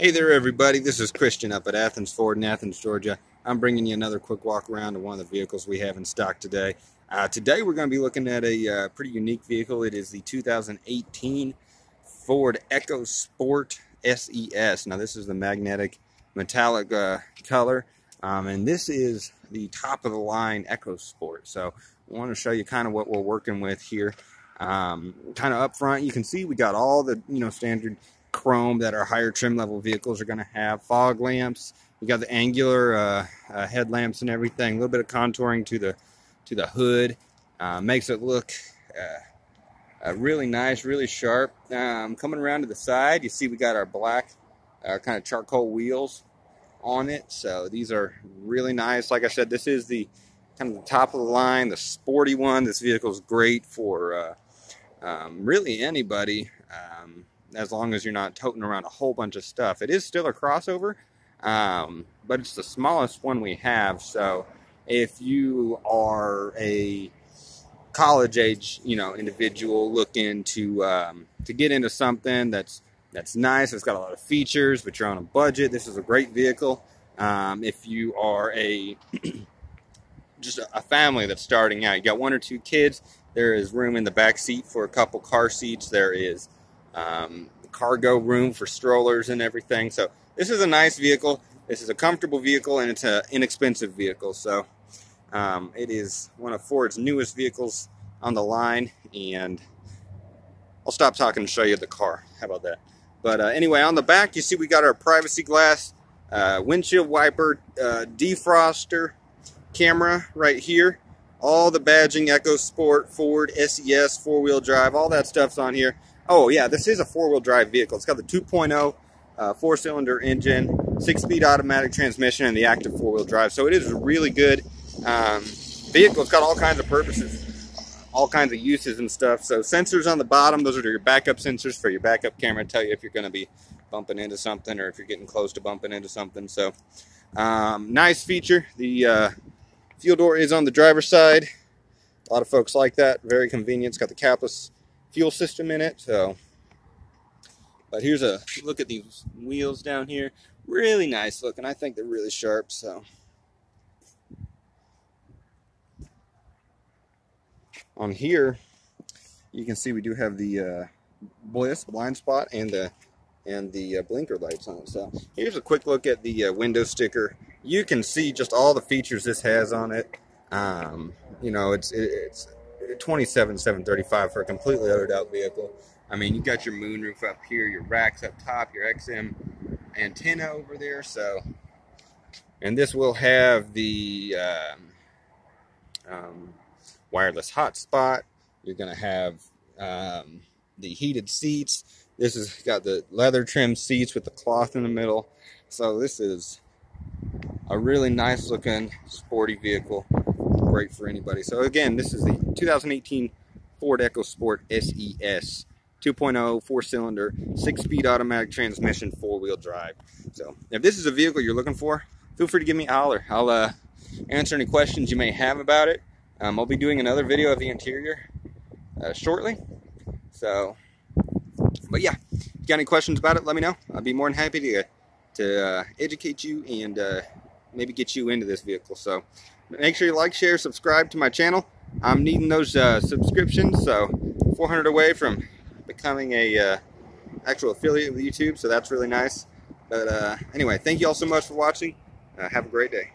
Hey there, everybody. This is Christian up at Athens Ford in Athens, Georgia. I'm bringing you another quick walk around of one of the vehicles we have in stock today. Uh, today, we're going to be looking at a uh, pretty unique vehicle. It is the 2018 Ford EcoSport SES. Now, this is the magnetic metallic uh, color, um, and this is the top of the line EcoSport. So, I want to show you kind of what we're working with here. Um, kind of up front, you can see we got all the you know standard chrome that our higher trim level vehicles are going to have. Fog lamps. We got the angular uh, uh, headlamps and everything. A little bit of contouring to the to the hood uh, makes it look uh, uh, really nice, really sharp. Um, coming around to the side, you see we got our black uh, kind of charcoal wheels on it. So these are really nice. Like I said, this is the kind of the top of the line, the sporty one. This vehicle is great for um, really anybody. Um, as long as you're not toting around a whole bunch of stuff. It is still a crossover, um, but it's the smallest one we have. So if you are a college age, you know, individual looking to um, to get into something that's that's nice, it's got a lot of features, but you're on a budget, this is a great vehicle. Um, if you are a just a family that's starting out, you got one or two kids, there is room in the back seat for a couple car seats. There is um, cargo room for strollers and everything. So this is a nice vehicle. This is a comfortable vehicle and it's an inexpensive vehicle. So um, it is one of Ford's newest vehicles on the line and I'll stop talking and show you the car. How about that? But uh, anyway, on the back, you see we got our privacy glass, uh, windshield wiper, uh, defroster, camera right here. All the badging, EcoSport, Ford, SES, four-wheel drive, all that stuff's on here. Oh yeah, this is a four-wheel drive vehicle. It's got the 2.0 uh, four-cylinder engine, six-speed automatic transmission, and the active four-wheel drive. So it is a really good um, vehicle. It's got all kinds of purposes, all kinds of uses and stuff. So sensors on the bottom, those are your backup sensors for your backup camera. To tell you if you're going to be bumping into something or if you're getting close to bumping into something. So um, nice feature. The uh, fuel door is on the driver's side. A lot of folks like that. Very convenient. It's got the capless fuel system in it. So, but here's a look at these wheels down here. Really nice looking. I think they're really sharp. So, on here, you can see we do have the uh, BLIS blind spot and the and the uh, blinker lights on it. So here's a quick look at the uh, window sticker. You can see just all the features this has on it. Um, you know, it's it, it's 27,735 for a completely loaded out vehicle. I mean, you got your moonroof up here, your racks up top, your XM antenna over there. So, and this will have the um, um, wireless hotspot. You're going to have um, the heated seats. This has got the leather trim seats with the cloth in the middle. So this is a really nice looking sporty vehicle great for anybody. So again, this is the 2018 Ford EcoSport SES. 2.0 four cylinder six speed automatic transmission four wheel drive so if this is a vehicle you're looking for feel free to give me a holler I'll uh, answer any questions you may have about it um, I'll be doing another video of the interior uh, shortly so but yeah if you got any questions about it let me know I'll be more than happy to to uh, educate you and uh, maybe get you into this vehicle so Make sure you like, share, subscribe to my channel. I'm needing those uh, subscriptions, so 400 away from becoming a uh, actual affiliate with YouTube, so that's really nice. But uh, anyway, thank you all so much for watching. Uh, have a great day.